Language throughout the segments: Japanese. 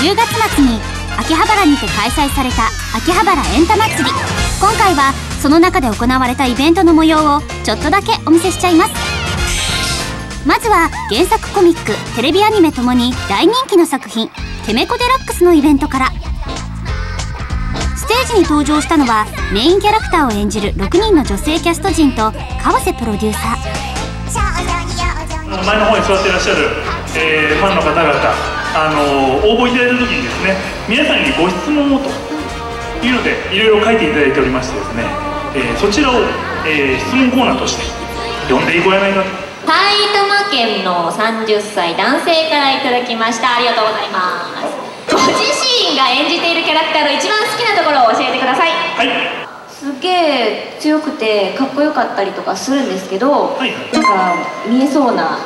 10月末に秋葉原にて開催された秋葉原エンタ祭り。今回はその中で行われたイベントの模様をちょっとだけお見せしちゃいます。まずは原作コミックテレビアニメともに大人気の作品「テメコデラックス」のイベントから。ステージに登場したのはメインキャラクターを演じる6人の女性キャスト陣と川瀬プロデューサー。前の方に座っていらっしゃる、えー、ファンの方々。あの応募いただいた時にですね皆さんにご質問をというのでいろいろ書いていただいておりましてですね、えー、そちらを、えー、質問コーナーとして読んでいこうやないかと。埼玉県の30歳男性からいただきました。ありがとうございます。ご自身が演じているキャラクターの一番好きなところを教えてください。はい。すげえ強くてかっこよかったりとかするんですけど、はい、なんか見えそうな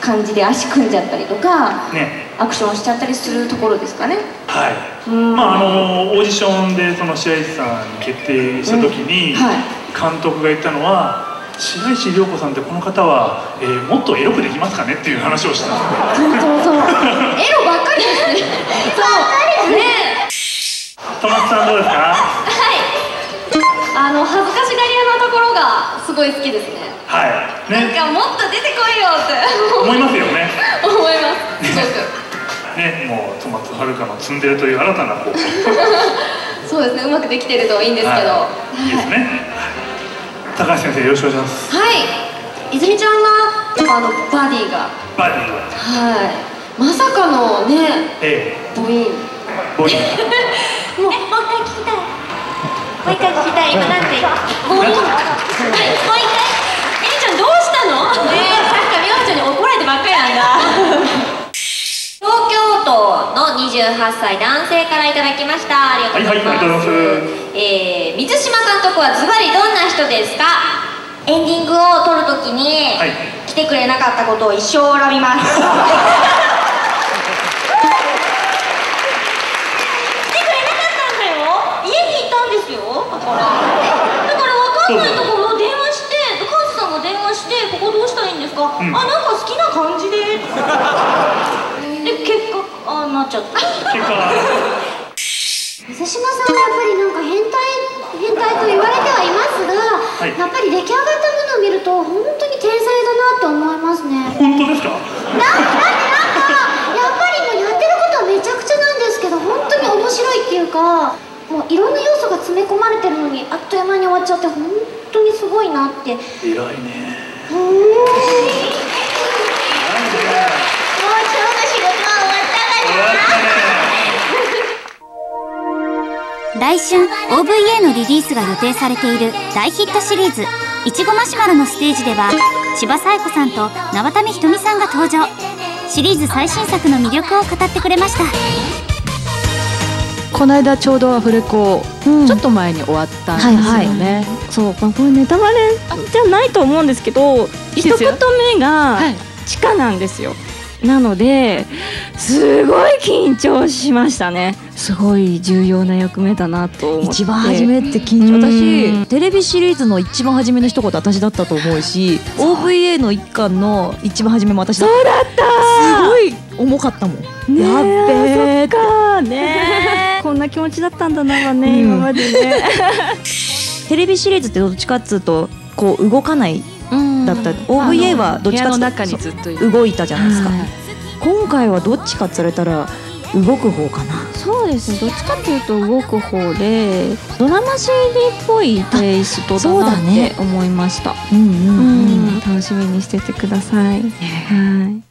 感じで足組んじゃったりとか、ね、アクションしちゃったりするところですかね。はい、まああのオーディションでその白石さんに決定した時に、はい、監督が言ったのは白石涼子さんってこの方は、えー、もっとエロくできますかねっていう話をした。んですそう。そうそうエロばっかりですね。そうね戸松さんどうですか？ころがすごい好きですね。はい、ね、なんかもっと出てこいよって。思いますよね。思います。すごく。ねもう戸松遥の積んでるという新たなこう そうですね。うまくできてるといいんですけど、はい、い。いですね、高橋先生よろしくお願いします。はい。泉ちゃんがあのバディが。バディが。はい。まさかのね、ええ、母音母音もう。もう一回聞きたい。もう一回聞きたい。今なんて母音はいもう一回ちゃんどうしたの？ねえさっき美穂ちゃんに怒られてばっかりなんだ東京都の28歳男性からいただきました。ありがとうございます、はいはい、えー、水島監督はズバリどんな人ですか？エンディングを撮るときに、来てくれなかったことを一生恨みます来てくれなかったんだよ家にいたんですよだからだから分かんないところここどうん。あなんか好きな感じで。で結果ああなっちゃった。結果水島さんはやっぱりなんか変態変態と言われてはいますが、はい、やっぱり出来上がったものを見ると本当に天才だなって思いますね。本当ですか？なだってなんかやっぱりもうやってることはめちゃくちゃなんですけど本当に面白いっていうかもういろんな要素が詰め込まれてるのにあっという間に終わっちゃって本当にすごいなって。偉いね 来春 OVA のリリースが予定されている大ヒットシリーズ「いちごマシュマロ」のステージでは千葉紗子さんと縄田美ひとみさんが登場。シリーズ最新作の魅力を語ってくれました。この間ちょうどアフレコ、うん、ちょっと前に終わったんですよね、はいはい、そう、まあ、これネタバレじゃないと思うんですけど一言目が地下なんですよ、なのですごい緊張しましたね。すごい重要な役目だなと一番初めって緊張。私テレビシリーズの一番初めの一言私だったと思うし OVA の一巻の一番初めも私だった。そうだったすごい重かったもん、ね、やっべえか。ね こんな気持ちだったんだなね、うん、今までね。テレビシリーズってどっちかっつうとこう動かないだった。OVA はどっちかっつうと動いたじゃないですか、今回はどっちかっつれたら動く方かな。そうですね。どっちかっていうと動く方でドラマ CD っぽいテイストだなって思いました、ね、うんうん、うん、楽しみにしててください、はい